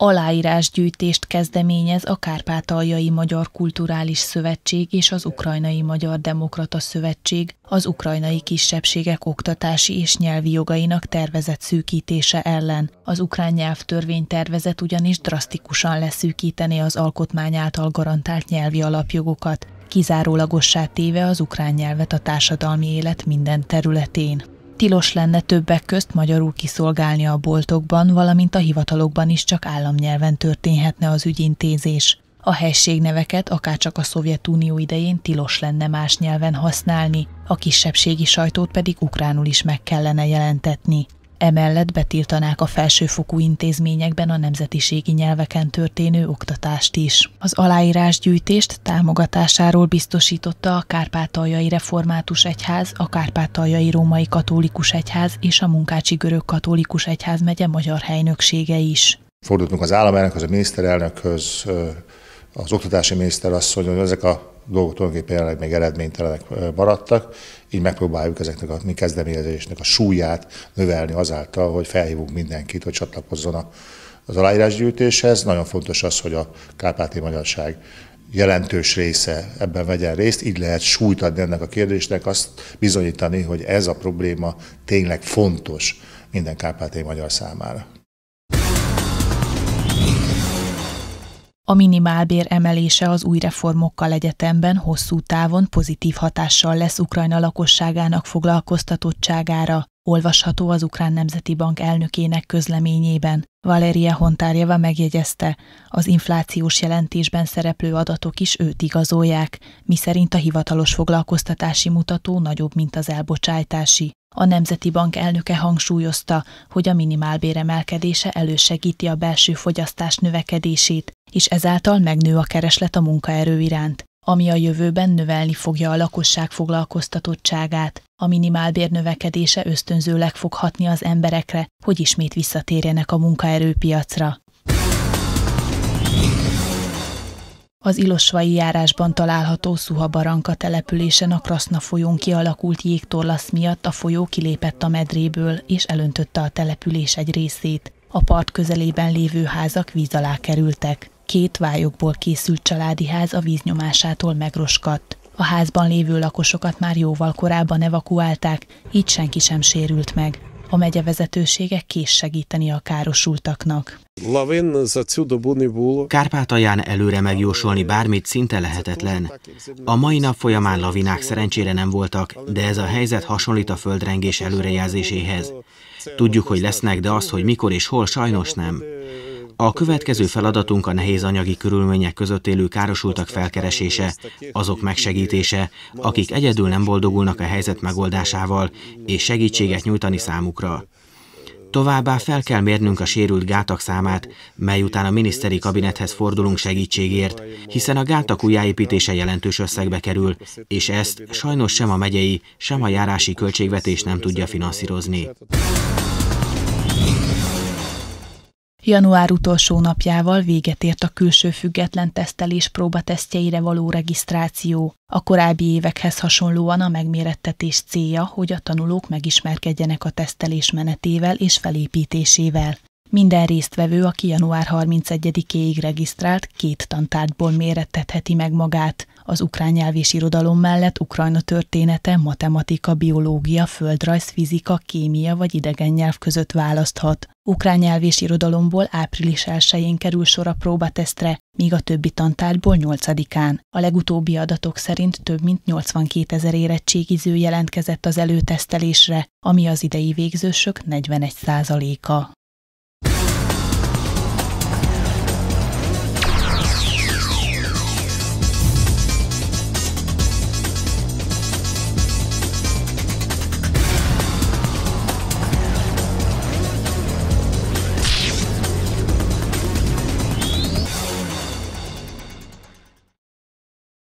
Aláírásgyűjtést kezdeményez a Kárpátaljai Magyar Kulturális Szövetség és az Ukrajnai Magyar Demokrata Szövetség az ukrajnai kisebbségek oktatási és nyelvi jogainak tervezett szűkítése ellen. Az ukrán nyelvtörvény tervezet ugyanis drasztikusan leszűkíteni az alkotmány által garantált nyelvi alapjogokat, kizárólagossá téve az ukrán nyelvet a társadalmi élet minden területén. Tilos lenne többek közt magyarul kiszolgálni a boltokban, valamint a hivatalokban is csak államnyelven történhetne az ügyintézés. A helységneveket akárcsak a Szovjetunió idején tilos lenne más nyelven használni, a kisebbségi sajtót pedig ukránul is meg kellene jelentetni. Emellett betiltanák a felsőfokú intézményekben a nemzetiségi nyelveken történő oktatást is. Az aláírásgyűjtést támogatásáról biztosította a Kárpátaljai Református Egyház, a Kárpátaljai Római Katolikus Egyház és a Munkácsi Görög Katolikus Egyház megye magyar helynöksége is. Fordultunk az államelnökhöz, a miniszterelnökhöz, az oktatási miniszter asszony, hogy ezek a dolgok tulajdonképpen jelenleg még eredménytelenek maradtak, így megpróbáljuk ezeknek a mi kezdeményezésnek a súlyát növelni azáltal, hogy felhívunk mindenkit, hogy csatlakozzon az aláírásgyűjtéshez. Nagyon fontos az, hogy a kárpáti magyarság jelentős része ebben vegyen részt, így lehet súlyt adni ennek a kérdésnek, azt bizonyítani, hogy ez a probléma tényleg fontos minden kárpáti magyar számára. A minimálbér emelése az új reformokkal egyetemben hosszú távon pozitív hatással lesz Ukrajna lakosságának foglalkoztatottságára, olvasható az Ukrán Nemzeti Bank elnökének közleményében. Valeria Hontárjeva megjegyezte, az inflációs jelentésben szereplő adatok is őt igazolják, miszerint a hivatalos foglalkoztatási mutató nagyobb, mint az elbocsájtási. A Nemzeti Bank elnöke hangsúlyozta, hogy a minimálbér emelkedése elősegíti a belső fogyasztás növekedését, és ezáltal megnő a kereslet a munkaerő iránt, ami a jövőben növelni fogja a lakosság foglalkoztatottságát. A minimálbér növekedése ösztönzőleg fog hatni az emberekre, hogy ismét visszatérjenek a munkaerőpiacra. Az Ilosvai járásban található Baranka településen a Kraszna folyón kialakult jégtorlasz miatt a folyó kilépett a medréből és elöntötte a település egy részét. A part közelében lévő házak víz alá kerültek. Két vályokból készült családi ház a víznyomásától megroskadt. A házban lévő lakosokat már jóval korábban evakuálták, így senki sem sérült meg. A megye vezetősége kész segíteni a károsultaknak. Kárpátalján előre megjósolni bármit szinte lehetetlen. A mai nap folyamán lavinák szerencsére nem voltak, de ez a helyzet hasonlít a földrengés előrejelzéséhez. Tudjuk, hogy lesznek, de azt, hogy mikor és hol, sajnos nem. A következő feladatunk a nehéz anyagi körülmények között élő károsultak felkeresése, azok megsegítése, akik egyedül nem boldogulnak a helyzet megoldásával, és segítséget nyújtani számukra. Továbbá fel kell mérnünk a sérült gátak számát, mely után a miniszteri kabinethez fordulunk segítségért, hiszen a gátak újjáépítése jelentős összegbe kerül, és ezt sajnos sem a megyei, sem a járási költségvetés nem tudja finanszírozni. Január utolsó napjával véget ért a külső független tesztelés próbatesztjeire való regisztráció. A korábbi évekhez hasonlóan a megmérettetés célja, hogy a tanulók megismerkedjenek a tesztelés menetével és felépítésével. Minden résztvevő, aki január 31-éig regisztrált, két tantárgyból mérettetheti meg magát. Az ukrán nyelv és irodalom mellett Ukrajna története, matematika, biológia, földrajz, fizika, kémia vagy idegen nyelv között választhat. Ukrán nyelv és irodalomból április 1-én kerül sor a próbatesztre, míg a többi tantárgyból 8-án. A legutóbbi adatok szerint több mint 82 ezer érettségiző jelentkezett az előtesztelésre, ami az idei végzősök 41 százaléka.